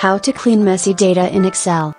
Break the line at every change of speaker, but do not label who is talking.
How to clean messy data in Excel.